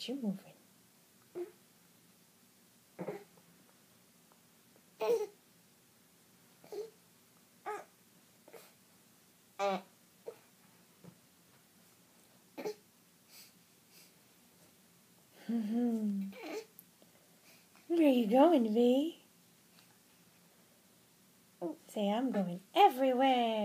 get you moving. Mm-hmm. Where are you going, V? Say, I'm going everywhere.